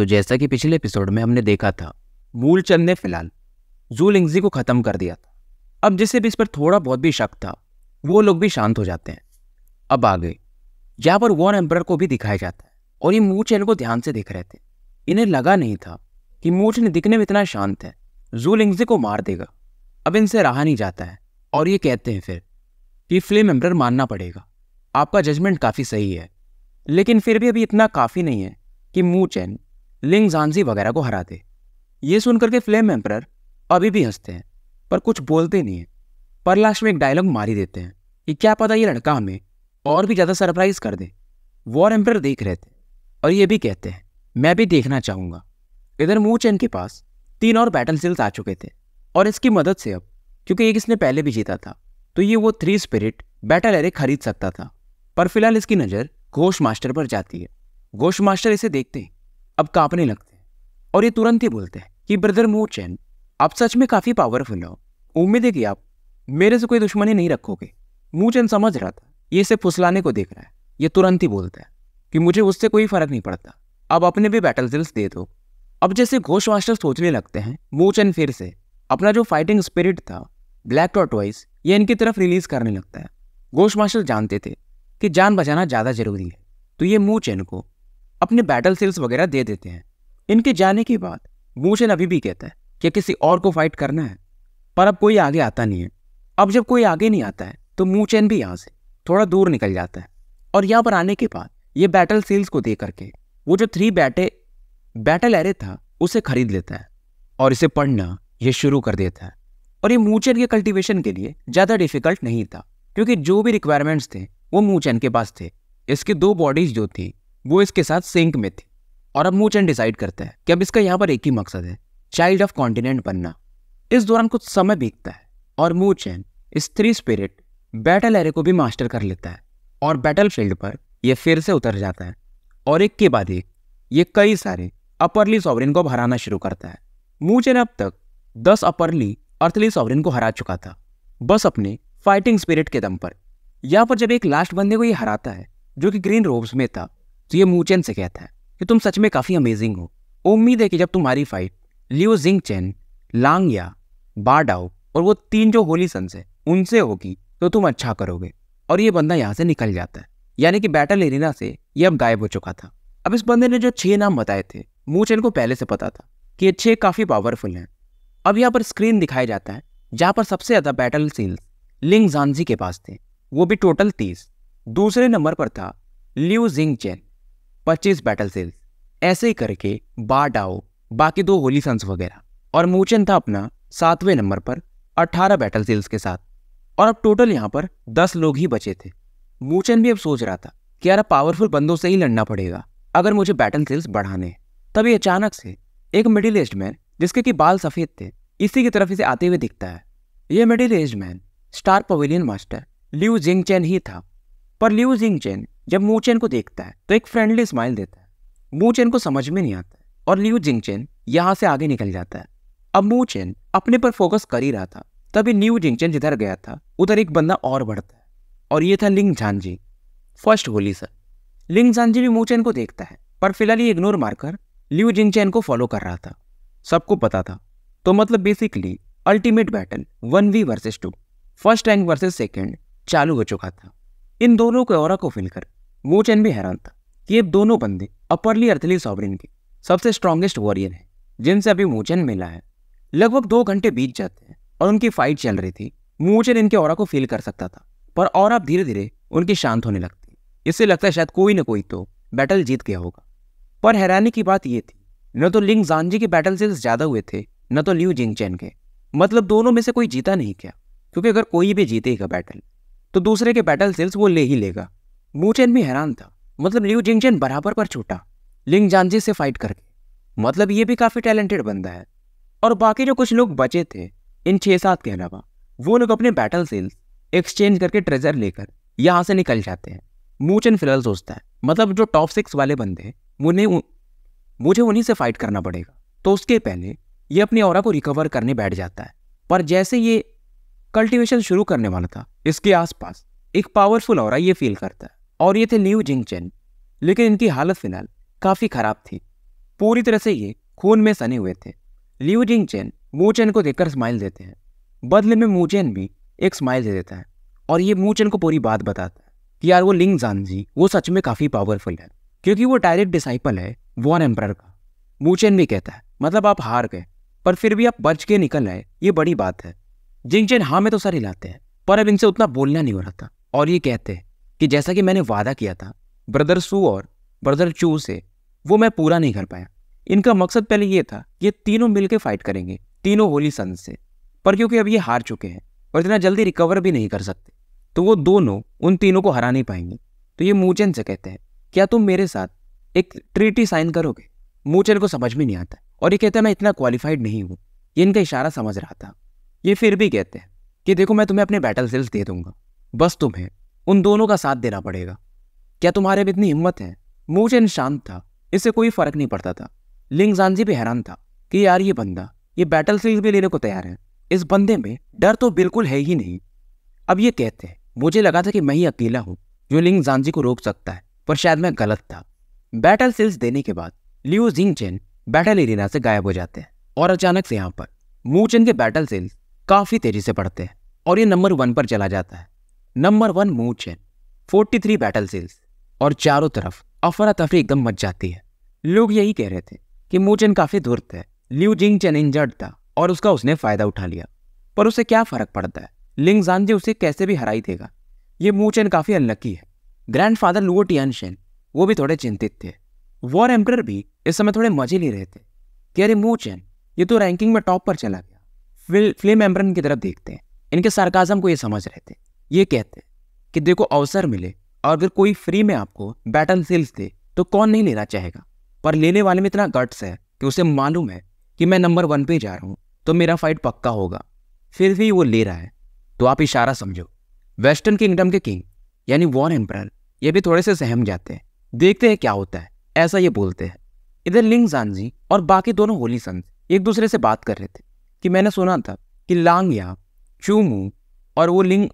तो जैसा कि पिछले एपिसोड में हमने देखा था, मूलचंद ने फ़िलहाल जू लिंगजी को खत्म कर दिया था। अब जिसे भी इस पर थोड़ा बहुत भी शक था, वो लोग भी शांत हो जाते हैं। अब आगे यहाँ पर वॉर एम्पर को भी दिखाया जाता है, और ये मूचैन को ध्यान से देख रहे थे। इन्हें लगा नहीं था कि मूचैन दिखने में इतना शांत है। जू लिंगजी को मार देगा। अब इनसे रहा नहीं जाता है। और ये कहते हैं फिर कि फ्लेम एम्पर मानना पड़ेगा। आपका जजमेंट काफ़ी सही है, लेकिन फिर भी अभी इतना काफ़ी नहीं है कि मू चैन लिंग जानजी वगैरह को हरा दे ये सुनकर के फ्लेम एम्पर अभी भी हँसते हैं, पर कुछ बोलते नहीं है। पर लास्ट में एक डायलॉग मारी देते हैं कि क्या पता ये लड़का हमें और भी ज़्यादा सरप्राइज़ कर दे। वॉर एम्पर देख रहे थे, और ये भी कहते हैं, मैं भी देखना चाहूँगा। इधर मू चैन के पास तीन और बैटल सिल्स आ चुके थे, और इसकी मदद से अब, क्योंकि एक इसने पहले भी जीता था तो ये वो थ्री स्पिरिट बैटल एरे खरीद सकता था। पर फ़िलहाल इसकी नज़र घोष मास्टर पर जाती है। घोष मास्टर इसे देखते हैं। अब कांपने लगते हैं। और ये तुरंत ही बोलते हैं कि, ब्रदर मू चैन आप सच में काफ़ी पावरफुल हो। उम्मीद है कि आप मेरे से कोई दुश्मनी नहीं रखोगे। मू चैन समझ रहा था, ये इसे फुसलाने को देख रहा है। ये तुरंत ही बोलता है कि, मुझे उससे कोई फ़र्क नहीं पड़ता। अब अपने भी बैटल सिल्स दे दो। अब जैसे घोष मास्टर सोचने लगते हैं मू चैन फिर से अपना जो फाइटिंग स्पिरिट था ब्लैक टॉटवाइस ये इनकी तरफ़ रिलीज़ करने लगता है। घोष मास्टर जानते थे कि जान बचाना ज़्यादा ज़रूरी है। तो ये मू चैन को अपने बैटल सेल्स वगैरह दे देते हैं। इनके जाने के बाद मूचन अभी भी कहता है कि किसी और को फाइट करना है, पर अब कोई आगे आता नहीं है। अब जब कोई आगे नहीं आता है तो मूचैन भी यहाँ से, थोड़ा दूर निकल जाता है। और यहाँ पर आने के बाद, ये बैटल सेल्स को दे करके, वो जो थ्री बैटे बैटल एरे था, उसे खरीद लेता है, और इसे पढ़ना, ये शुरू कर देता है। और ये मूचैन के कल्टीवेशन के लिए ज़्यादा डिफ़िकल्ट नहीं था, क्योंकि जो भी रिक्वायरमेंट्स थे, वो मूचैन के पास थे। इसकी दो बॉडीज जो थी वो इसके साथ सिंक में थी। और अब मूचन डिसाइड करता है कि अब इसका यहाँ पर एक ही मकसद है चाइल्ड ऑफ़ कॉन्टिनेंट बनना। इस दौरान कुछ समय बीतता है और मूचैन स्त्री स्पिरिट बैटल एरे को भी मास्टर कर लेता है और बैटल फ़ील्ड पर यह फिर से उतर जाता है और एक के बाद एक ये कई सारे अपरली सॉवरिन को हराना शुरू करता है। मूचैन अब तक दस अपरली अर्थली सॉवरिन को हरा चुका था। बस अपने फाइटिंग स्पिरिट के दम पर। यहाँ पर जब एक लास्ट बंदे को ये हराता है, जो कि ग्रीन रोब्स में था तो ये मूचेन से कहता है कि तुम सच में काफ़ी अमेजिंग हो। उम्मीद है कि जब तुम्हारी फाइट लियो जिंग चैन लांग या बाडाओ और वो तीन जो होली सन्स है, उनसे होगी तो तुम अच्छा करोगे। और ये बंदा यहाँ से निकल जाता है। यानी कि बैटल एरिना से ये अब गायब हो चुका था। अब इस बंदे ने जो छह नाम बताए थे, मूचेन को पहले से पता था कि ये छह काफ़ी पावरफुल हैं। अब यहाँ पर स्क्रीन दिखाया जाता है, जहाँ पर सबसे ज़्यादा बैटल सील्स लिंग जानजी के पास थे। वो भी टोटल तीस। दूसरे नंबर पर था लियो जिंग चैन पच्चीस बैटल सेल्स ऐसे ही करके बाडाओ बाकी दो होली सन्स वगैरह। और मूचन था अपना सातवें नंबर पर अट्ठारह बैटल सेल्स के साथ। और अब टोटल यहाँ पर दस लोग ही बचे थे। मूचन भी अब सोच रहा था कि यार पावरफुल बंदों से ही लड़ना पड़ेगा, अगर मुझे बैटल सेल्स बढ़ाने तभी अचानक से एक मिडिल एज मैन जिसके कि बाल सफ़ेद थे, इसी की तरफ़ इसे आते हुए दिखता है। यह middle age man star pavilion master Liu Jing Chen ही था। पर लिऊ जिंग चैन जब मूचेन को देखता है तो एक फ्रेंडली स्माइल देता है। मूचेन को समझ में नहीं आता और लियू जिंगचेन यहाँ से आगे निकल जाता है। अब मूचेन अपने पर फोकस कर ही रहा था। तभी न्यू जिंगचेन जिधर गया था, उधर एक बंदा और बढ़ता है और ये था लिंग झांझी फ़र्स्ट होली सर लिंग झांझी भी मूचेन को देखता है, पर फ़िलहाल ये इग्नोर मारकर लियू जिंगचैन को फॉलो कर रहा था। सबको पता था। तो मतलब basically ultimate battle one v versus two first rank versus second चालू हो चुका था। इन दोनों के और को फिलकर मूचैन भी हैरान था कि ये दोनों बंदे अपरली अर्थली सॉवरिन के सबसे स्ट्रॉन्गेस्ट वॉरियर हैं, जिनसे अभी मूचैन मिला है। लगभग दो घंटे बीत जाते हैं और उनकी फाइट चल रही थी। मूचैन इनके और को फील कर सकता था, पर और आप धीरे धीरे उनकी शांत होने लगती इससे लगता है शायद कोई ना कोई तो बैटल जीत गया होगा। पर हैरानी की बात यह थी, न तो लिंग जानजी के बैटल से ज़्यादा हुए थे, न तो लियू जिंगचैन के। मतलब दोनों में से कोई जीता नहीं क्या? क्योंकि अगर कोई भी जीतेगा बैटल तो दूसरे के बैटल सेल्स वो ले ही लेगा। मूचेन भी हैरान था। मतलब लियू जिंगचेन बराबर पर छूटा। लिंग जानजी से फाइट करके। मतलब ये भी काफ़ी टैलेंटेड बंदा है। और बाकी जो कुछ लोग बचे थे, इन छह सात के अलावा, वो लोग अपने बैटल सेल्स एक्सचेंज करके ट्रेजर लेकर यहाँ से निकल जाते हैं। मूचन फ़िलहाल सोचता है। मतलब जो टॉप सिक्स वाले बंदे मुझे मुझे उन्हीं से फाइट करना पड़ेगा। तो उसके पहले ये अपनी और को रिकवर करने बैठ जाता है। पर जैसे ये कल्टीवेशन शुरू करने वाला था, इसके आसपास एक पावरफुल और ये फील करता है। और ये थे न्यू जिंगचेन लेकिन इनकी हालत फ़िलहाल काफ़ी ख़राब थी। पूरी तरह से ये खून में सने हुए थे। लियो जिंग चेन मूचेन को देखकर स्माइल देते हैं। बदले में मूचेन भी एक स्माइल दे देता है। और ये मूचेन को पूरी बात बताता है कि यार वो लिंग जानजी वो सच में काफ़ी पावरफुल है, क्योंकि वो डायरेक्ट डिसाइपल है वॉर एम्पर का। मूचेन भी कहता है मतलब आप हार गए, पर फिर भी आप बच के निकल आए, ये बड़ी बात है। जिंगचेन हाँ में तो सर हिलाते हैं, पर अब इनसे उतना बोलना नहीं हो रहा था। और ये कहते हैं कि जैसा कि मैंने वादा किया था, ब्रदर सू और ब्रदर चू से, वो मैं पूरा नहीं कर पाया। इनका मकसद पहले ये था कि ये तीनों मिलकर फाइट करेंगे, तीनों होली सन से। पर क्योंकि अब ये हार चुके हैं और इतना जल्दी रिकवर भी नहीं कर सकते तो वो दोनों उन तीनों को हरा नहीं पाएँगे। तो ये मूचन से कहते हैं, क्या तुम मेरे साथ एक ट्रीटी साइन करोगे? मूचन को समझ में नहीं आता और ये कहते हैं, मैं इतना क्वालिफाइड नहीं हूँ। ये इनका इशारा समझ रहा था। ये फिर भी कहते हैं कि देखो मैं तुम्हें अपने बैटल सेल्स दे दूँगा। बस तुम्हें उन दोनों का साथ देना पड़ेगा। क्या तुम्हारे में इतनी हिम्मत है? मूचन शांत था, इससे कोई फ़र्क नहीं पड़ता था। लिंग जानजी भी हैरान था कि यार ये बंदा, ये बैटल सील्स भी लेने को तैयार है। इस बंदे में डर तो बिल्कुल है ही नहीं। अब ये कहते हैं, मुझे लगा था कि मैं ही अकेला हूँ जो लिंग जानजी को रोक सकता है, पर शायद मैं गलत था। बैटल सील्स देने के बाद Liu Jing Chen battle arena से गायब हो जाते हैं और अचानक से यहाँ पर मूचन के बैटल सेल्स काफ़ी तेज़ी से बढ़ते हैं और ये नंबर वन पर चला जाता है। Number one Muchen, forty three battle seals और चारों तरफ़ अफरा तफरी एकदम मच जाती है। लोग यही कह रहे थे कि मूचन काफ़ी दूर थे लिू जिंग चेन इंजर्ड था और उसका उसने फ़ायदा उठा लिया। पर उसे क्या फ़र्क पड़ता है? लिंग जानजे उसे कैसे भी हराई देगा। ये मूचन काफ़ी अनलकी है। ग्रैंड फादर लुओ टियानशेन वो भी थोड़े चिंतित थे। वॉर एम्पर भी इस समय थोड़े मज़े ले रहे थे कि अरे मूचन, ये तो रैंकिंग में टॉप पर चला गया। फ़िल्म एम्पर की तरफ़ देखते हैं। इनके सरकाजम को ये समझ रहे थे। ये कहते हैं कि देखो अवसर मिले और अगर कोई फ्री में आपको बैटल सेल्स दे तो कौन नहीं लेना चाहेगा? पर लेने वाले में इतना गट्स है कि उसे मालूम है कि मैं नंबर वन पे जा रहा हूँ तो मेरा फाइट पक्का होगा। फिर भी वो ले रहा है। तो आप इशारा समझो। वेस्टर्न किंगडम के किंग यानी वॉर एम्पर ये भी थोड़े से सहम जाते हैं। देखते हैं क्या होता है। ऐसा ये बोलते हैं। इधर लिंग जानजी और बाकी दोनों होली संत एक दूसरे से बात कर रहे थे। कि मैंने सुना था कि लांग या चूमू और वो लिंग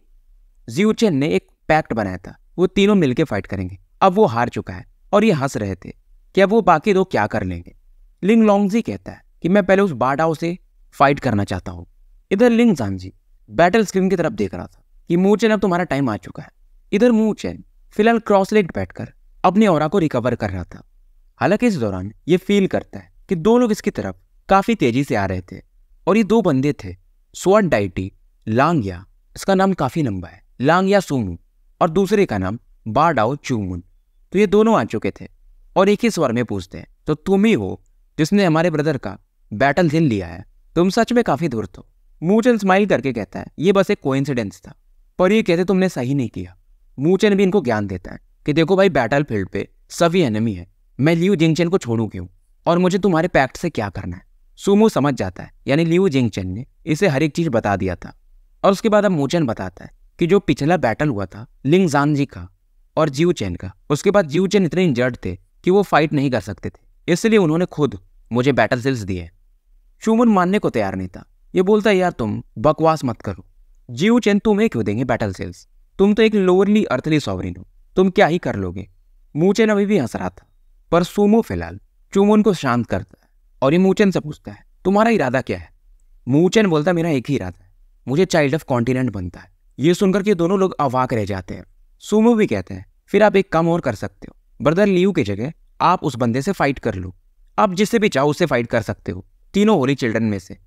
जियोचेन ने एक पैक्ट बनाया था। वो तीनों मिलकर फाइट करेंगे। अब वो हार चुका है और ये हंस रहे थे कि अब वो बाकी दो क्या कर लेंगे? लिंग लॉन्गजी कहता है कि, मैं पहले उस बाडाओ से फाइट करना चाहता हूँ। इधर लिंग जानजी बैटल स्क्रीन की तरफ़ देख रहा था कि मूचैन अब तुम्हारा टाइम आ चुका है। इधर मूचैन फ़िलहाल क्रॉस लेग बैठकर अपने और को रिकवर कर रहा था। हालाँकि इस दौरान ये फील करता है कि दो लोग इसकी तरफ़ काफ़ी तेज़ी से आ रहे थे। और ये दो बंदे थे स्वट डाइटी, लांगया, इसका नाम काफ़ी लंबा है, लांगया सोमू और दूसरे का नाम बाडाओ चूमुन तो ये दोनों आ चुके थे और एक ही स्वर में पूछते हैं तो तुम ही हो जिसने हमारे ब्रदर का बैटल हिल लिया है। तुम सच में काफ़ी दूर थो। मूचन स्माइल करके कहता है, ये बस एक कोइंसिडेंस था, पर ये कहते तुमने सही नहीं किया। मूचन भी इनको ज्ञान देता है कि देखो भाई, बैटल फ़ील्ड पे सभी एनिमी है। मैं लियू जिंगचन को छोड़ू क्यों? और मुझे तुम्हारे पैक्ट से क्या करना है? सुमो समझ जाता है, यानी लियू जिंगचन ने इसे हर एक चीज़ बता दिया था। और उसके बाद अब मोचन बताता है कि जो पिछला बैटल हुआ था, लिंग जान जी का और जीव चैन का, उसके बाद जीव चैन इतने इंजर्ड थे कि वो फाइट नहीं कर सकते थे। इसलिए उन्होंने खुद मुझे बैटल सेल्स दिए चुमन मानने को तैयार नहीं था। ये बोलता यार तुम बकवास मत करो। जीव चैन तुम्हें क्यों देंगे बैटल सेल्स तुम तो एक लोअरली अर्थली सॉवरिन हो। तुम क्या ही कर लोगे? मूचेन अभी भी हंस रहा था। पर सुमो फ़िलहाल चुमुन को शांत करता है। और ये मूचन से पूछता है, तुम्हारा इरादा क्या है? मूचन बोलता है, मेरा एक ही इरादा है। मुझे चाइल्ड ऑफ़ कॉन्टिनेंट बनता है। ये सुनकर के दोनों लोग अवाक रह जाते हैं। सुमो भी कहते हैं, फिर आप एक काम और कर सकते हो। ब्रदर लियू की जगह आप उस बंदे से फाइट कर लो। आप जिससे भी चाहो उससे फाइट कर सकते हो, तीनों होली चिल्ड्रन में से।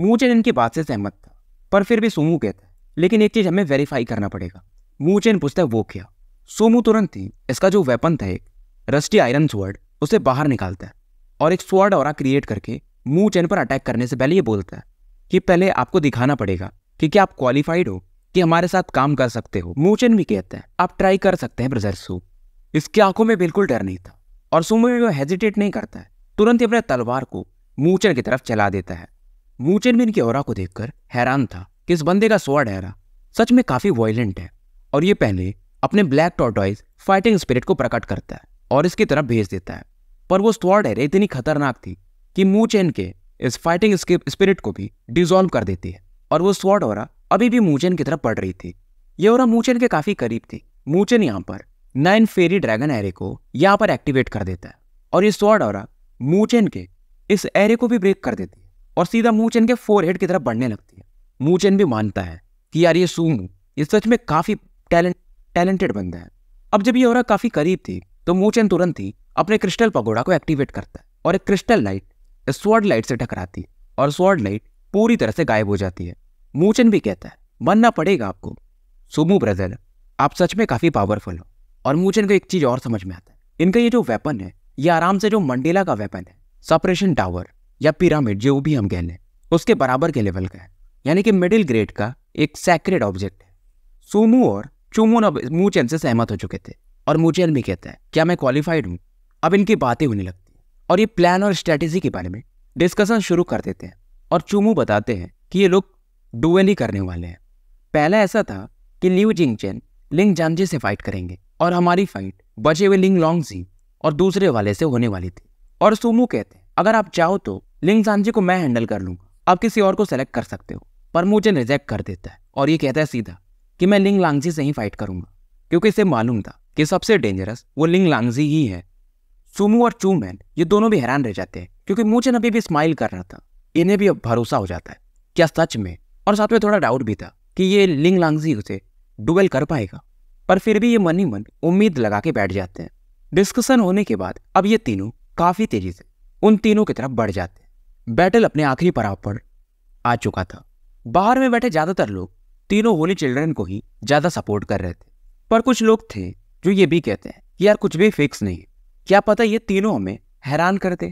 मूचन इनकी बात से सहमत था, पर फिर भी सोमू कहता है, लेकिन एक चीज़ हमें वेरीफाई करना पड़ेगा। मूचेन पूछता है, वो क्या? सोमू तुरंत ही, इसका जो वेपन था एक रस्टी आयरन स्वर्ड उसे बाहर निकालता है। और एक स्वर्ड और क्रिएट करके मूचेन पर अटैक करने से पहले ये बोलता है कि पहले आपको दिखाना पड़ेगा कि क्या आप क्वालिफाइड हो, कि हमारे साथ काम कर सकते हो। मूचन भी कहता है, आप ट्राई कर सकते हैं ब्रदर सू इसकी आँखों में बिल्कुल डर नहीं था और सुमो में वो हेजिटेट नहीं करता है। तुरंत ही अपने तलवार को मूचन की तरफ़ चला देता है। मूचन भी इनकी और को देखकर हैरान था कि इस बंदे का स्वॉर्ड हैरा सच में काफ़ी वॉयलेंट है और ये पहले अपने ब्लैक टॉटॉइज फाइटिंग स्पिरिट को प्रकट करता है और इसकी तरफ़ भेज देता है। पर वो स्वॉर्ड एरे इतनी खतरनाक थी कि मूचेन के इस फाइटिंग स्पिरिट को भी डिजोल्व कर देती है। और वो स्वॉर्ड और अभी भी मूचन की तरफ़ पड़ रही थी। ये और मूचन के काफ़ी करीब थी। मूचन यहाँ पर नाइन फेरी ड्रैगन एरे को यहाँ पर एक्टिवेट कर देता है। और ये स्वॉर्ड और मूचेन के इस एरे को भी ब्रेक कर देती है। और सीधा मूचेन के फोर हेड की तरफ़ बढ़ने लगती है। मूचेन भी मानता है कि यार ये सूमू ये सच में काफ़ी टैलेंट टैलेंटेड बंदा है। अब जब ये और काफ़ी करीब थी तो मूचेन तुरंत ही अपने क्रिस्टल पगोड़ा को एक्टिवेट करता है और एक क्रिस्टल लाइट स्वॉर्ड लाइट से टकराती है और स्वॉर्ड लाइट पूरी तरह से गायब हो जाती है। मूचन भी कहता है, बनना पड़ेगा आपको। सुमू ब्रदर, आप सच में काफ़ी पावरफुल हो। और मूचन को एक चीज़ और समझ में आता है। इनका ये जो वेपन है, ये आराम से जो मंडेला का वेपन है सपरेशन टावर या पिरामिड जो भी हम कह लें, उसके बराबर के लेवल का है। यानी कि मिडिल ग्रेड का एक सैक्रेड ऑब्जेक्ट है। सुमू और चुमून अब मूचन से सहमत हो चुके थे। और मूचन भी कहता है, क्या मैं क्वालिफाइड हूँ? अब इनकी बातें होने लगती है और ये प्लान और स्ट्रेटेजी के बारे में डिस्कशन शुरू कर देते हैं और चुमू बताते हैं कि ये लोग डुएल ही करने वाले हैं। पहला ऐसा था कि लिव जिंगचेन लिंग जानजी से फाइट करेंगे और हमारी फाइट बचे हुए लिंग लॉन्ग जी और दूसरे वाले से होने वाली थी। और सुमू कहते हैं, अगर आप चाहो तो लिंग जानजी को मैं हैंडल कर लूँगा। आप किसी और को सेलेक्ट कर सकते हो, पर मुझे रिजेक्ट कर देता है। और ये कहता है सीधा कि मैं लिंग लांगजी से ही फाइट करूँगा, क्योंकि इसे मालूम था कि सबसे डेंजरस वो लिंग लांगजी ही है। सुमू और चू मैन, ये दोनों भी हैरान रह जाते हैं, क्योंकि मुझे अभी भी स्माइल कर रहा था। इन्हें भी अब भरोसा हो जाता है क्या सच में? और साथ में थोड़ा डाउट भी था कि ये लिंग लांगजी उसे डुवेल कर पाएगा। पर फिर भी ये मन ही मन उम्मीद लगा के बैठ जाते हैं। डिस्कशन होने के बाद अब ये तीनों काफ़ी तेज़ी से, उन तीनों की तरफ़ बढ़ जाते हैं। बैटल अपने आखिरी पड़ाव पर आ चुका था। बाहर में बैठे ज़्यादातर लोग तीनों होली चिल्ड्रन को ही ज़्यादा सपोर्ट कर रहे थे। पर कुछ लोग थे जो ये भी कहते हैं कि यार कुछ भी फिक्स नहीं क्या पता ये तीनों हमें हैरान करते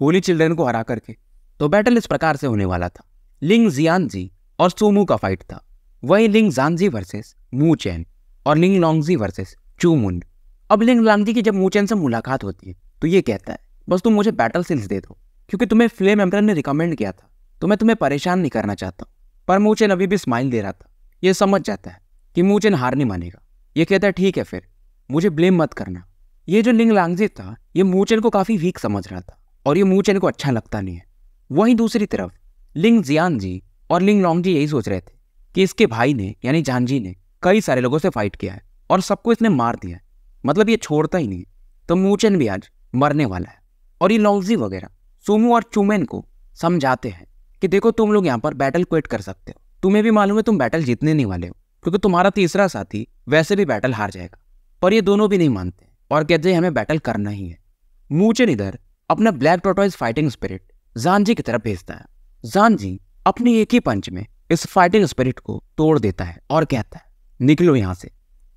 होली चिल्ड्रन को हरा करके। तो बैटल इस प्रकार से होने वाला था। लिंग जियान जी और सोमू का फाइट था। वही लिंग जानजी वर्सेस मू चैन और लिंग लॉन्गजी वर्सेस चूमुन अब लिंग लांगजी की जब मू चैन से मुलाकात होती है तो ये कहता है, बस तुम मुझे बैटल सिल्स दे दो, क्योंकि तुम्हें फ्लेम एम्पर ने रिकमेंड किया था तो मैं तुम्हें परेशान नहीं करना चाहता पर मूचेन अभी भी स्माइल दे रहा था। ये समझ जाता है कि मूचेन हार नहीं मानेगा। ये कहता है, ठीक है फिर मुझे ब्लेम मत करना। ये जो लिंग लांगजी था, ये मूचन को काफ़ी वीक समझ रहा था, और ये मूचेन को अच्छा लगता नहीं है। वहीं दूसरी तरफ़ लिंग जियान जी और लिंग लॉन्ग जी यही सोच रहे थे कि इसके भाई ने, यानी जानजी ने, कई सारे लोगों से फाइट किया है, और सबको इसने मार दिया है। मतलब ये छोड़ता ही नहीं तो मूचन भी आज मरने वाला है। और ये लॉन्गजी वगैरह, सोमू और चुमेन को समझाते हैं कि देखो तुम लोग यहाँ पर बैटल क्विट कर सकते हो। तुम्हें भी मालूम है तुम बैटल जीतने नहीं वाले हो, क्योंकि तुम्हारा तीसरा साथी वैसे भी बैटल हार जाएगा। पर ये दोनों भी नहीं मानते और कहते हैं, हमें बैटल करना ही है। मूचन इधर अपना ब्लैक टोटॉइज फाइटिंग स्पिरिट जानजी की तरफ़ भेजता है। जानजी अपनी एक ही पंच में इस फाइटिंग स्पिरिट को तोड़ देता है और कहता है, निकलो यहाँ से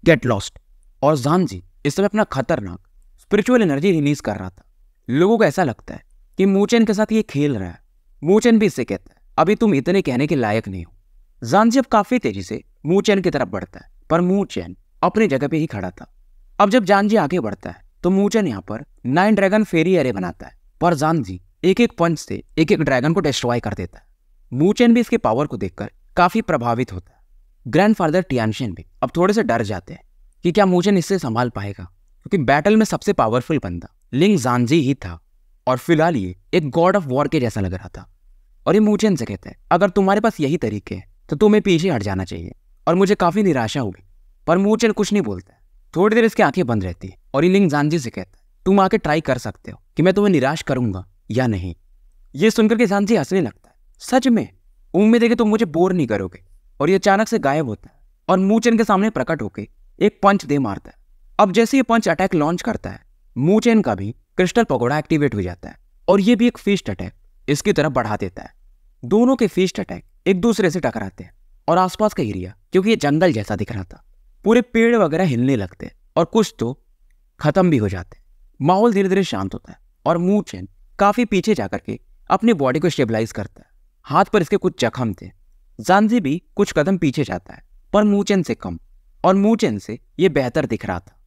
गेट लॉस्ट और जानजी इस समय अपना खतरनाक स्पिरिचुअल एनर्जी रिलीज़ कर रहा था। लोगों को ऐसा लगता है कि मूचेन के साथ ये खेल रहा है। मूचेन भी इससे कहता है, अभी तुम इतने कहने के लायक नहीं हो। जानजी अब काफ़ी तेज़ी से मूचेन की तरफ़ बढ़ता है, पर मूचेन अपनी जगह पे ही खड़ा था। अब जब जानजी आगे बढ़ता है तो मूचन यहाँ पर नाइन ड्रैगन फेरी एरे बनाता है। पर जानजी एक एक पंच से एक एक ड्रैगन को डिस्ट्रॉय कर देता है। मूचेन भी इसके पावर को देखकर काफ़ी प्रभावित होता है। ग्रैंडफादर टियानशियन भी अब थोड़े से डर जाते हैं कि क्या मूचन इससे संभाल पाएगा, क्योंकि बैटल में सबसे पावरफुल बंदा लिंग जानजी ही था और फ़िलहाल ये एक गॉड ऑफ़ वॉर के जैसा लग रहा था। और ये मूचेन से कहते हैं, अगर तुम्हारे पास यही तरीके हैं तो तुम्हें पीछे हट जाना चाहिए और मुझे काफ़ी निराशा होगी। पर मूचेन कुछ नहीं बोलता। थोड़ी देर इसकी आँखें बंद रहती है और ये लिंग जानजी से कहता है, तुम आके ट्राई कर सकते हो कि मैं तुम्हें निराश करूँगा या नहीं। ये सुनकर के जानजी हंसने लगता है। सच में? उम्मीद है कि तुम मुझे बोर नहीं करोगे। और ये अचानक से गायब होता है और मूचेन के सामने प्रकट होकर एक पंच दे मारता है। अब जैसे ये पंच अटैक लॉन्च करता है मूचेन का भी क्रिस्टल पकौड़ा एक्टिवेट हो जाता है और ये भी एक फिस्ट अटैक इसकी तरफ़ बढ़ा देता है। दोनों के फिस्ट अटैक एक दूसरे से टकराते हैं और आसपास का एरिया क्योंकि ये जंगल जैसा दिख रहा था। पूरे पेड़ वगैरह हिलने लगते हैं और कुछ तो खत्म भी हो जाते हैं। माहौल धीरे धीरे शांत होता है और मूचेन काफ़ी पीछे जाकर के अपनी बॉडी को स्टेबलाइज करता है। हाथ पर इसके कुछ जख्म थे जानजी भी कुछ कदम पीछे जाता है, पर मूचेन से कम और मूचेन से ये बेहतर दिख रहा था।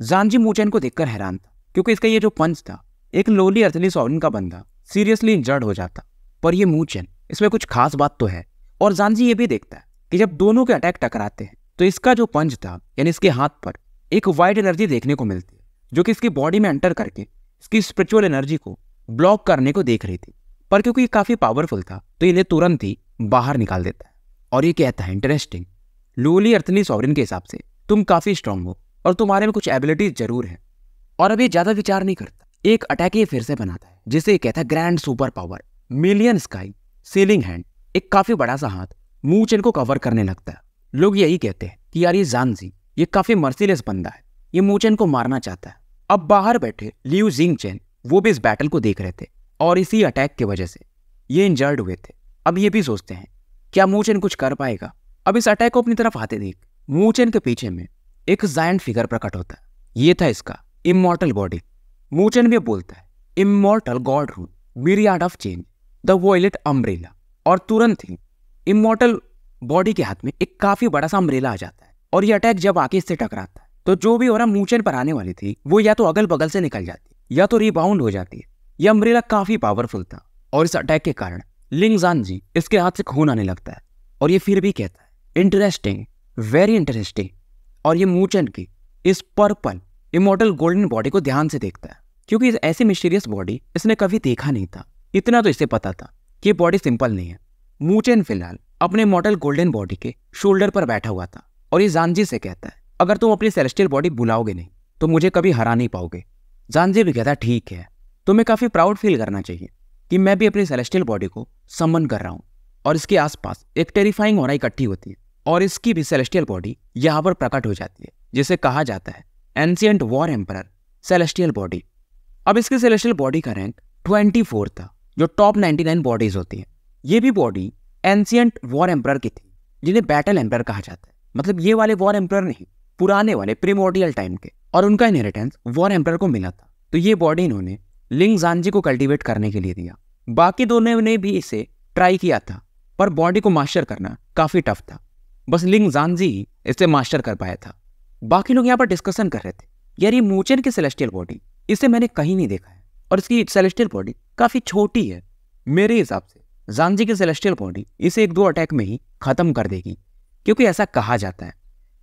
जानजी मूचेन को देखकर हैरान था, क्योंकि इसका ये जो पंच था, एक लोली अर्थली सॉलिन का बंदा सीरियसली इंजर्ड हो जाता, पर ये मूचेन इसमें कुछ खास बात तो है। और जानजी ये भी देखता है कि जब दोनों के अटैक टकराते हैं तो इसका जो पंच था, यानी इसके हाथ पर, एक वाइट एनर्जी देखने को मिलती है जो कि इसकी बॉडी में एंटर करके, इसकी स्पिरिचुअल एनर्जी को ब्लॉक करने को देख रही थी। पर क्योंकि ये काफ़ी पावरफुल था तो इन्हें तुरंत ही बाहर निकाल देता है। और ये कहता है इंटरेस्टिंग लोली अर्थली सॉवरिन के हिसाब से, तुम काफ़ी स्ट्रांग हो, और तुम्हारे में कुछ एबिलिटीज ज़रूर है। और अब ये ज़्यादा विचार नहीं करता। एक अटैक ये फिर से बनाता है, जिसे ये कहता है grand super power million sky ceiling hand एक काफ़ी बड़ा सा हाथ मूचेन को कवर करने लगता है। लोग यही कहते हैं कि यार ये जानजी ये काफ़ी मर्सीलेस बंदा है। ये मूचेन को मारना चाहता है। अब बाहर बैठे लियू जिंग चेन वो भी इस बैटल को देख रहे थे और इसी अटैक की वजह से ये इंजर्ड हुए थे। अब ये भी सोचते हैं, क्या मूचेन कुछ कर पाएगा? अब इस अटैक को अपनी तरफ़ आते देख, मूचेन के पीछे में एक जायंट फिगर प्रकट होता है। ये था इसका इमोर्टल बॉडी मूचेन भी बोलता है immortal god rule myriad of change the violet umbrella और तुरंत ही इमोर्टल बॉडी के हाथ में एक काफ़ी बड़ा सा अम्ब्रेला आ जाता है और ये अटैक जब आके इससे टकराता है तो जो भी और मूचेन पर आने वाली थी, वो या तो अगल बगल से निकल जाती, या तो रिबाउंड हो जाती है। यह अम्ब्रेला काफ़ी पावरफुल था और इस अटैक के कारण लिंगजान जी इसके हाथ से खून आने लगता है और ये फिर भी कहता है इंटरेस्टिंग वेरी इंटरेस्टिंग और ये मूचन की इस पर्पल इमोटल गोल्डन बॉडी को ध्यान से देखता है, क्योंकि इस ऐसी मिस्टीरियस बॉडी इसने कभी देखा नहीं था। इतना तो इसे पता था कि बॉडी सिंपल नहीं है। मूचेन फ़िलहाल अपने मॉडल गोल्डन बॉडी के शोल्डर पर बैठा हुआ था और ये जानजी से कहता है, अगर तुम अपनी सेलेस्टियल बॉडी बुलाओगे नहीं तो मुझे कभी हरा नहीं पाओगे. जानजी भी कहता ठीक है, तुम्हें काफ़ी प्राउड फील करना चाहिए कि मैं भी अपनी सेलेस्टियल बॉडी को समन कर रहा हूँ और इसके आसपास एक टेरिफाइंग होना इकट्ठी होती है और इसकी भी सेलेस्टियल बॉडी यहाँ पर प्रकट हो जाती है, जिसे कहा जाता है ancient war emperor celestial body अब इसकी सेलेस्टियल बॉडी का रैंक 24 था, जो टॉप 99 बॉडीज होती है। ये भी बॉडी एंशियंट वॉर एम्पर की थी, जिन्हें बैटल एम्पर कहा जाता है। मतलब ये वाले वॉर एम्पर नहीं, पुराने वाले प्रीमोडियल टाइम के। और उनका इनहेरिटेंस वॉर एम्पर को मिला था। तो ये बॉडी इन्होंने लिंग जानजी को कल्टीवेट करने के लिए दिया। बाकी दोनों ने भी इसे ट्राई किया था, पर बॉडी को मास्टर करना काफ़ी टफ था। बस लिंग जानजी ही इसे मास्टर कर पाया था। बाकी लोग यहाँ पर डिस्कशन कर रहे थे, यार ये मूचन की सेलेस्टियल बॉडी इसे मैंने कहीं नहीं देखा है। और इसकी सेलेस्टियल बॉडी काफ़ी छोटी है, मेरे हिसाब से। जानजी की सेलेस्टियल बॉडी इसे एक दो अटैक में ही खत्म कर देगी, क्योंकि ऐसा कहा जाता है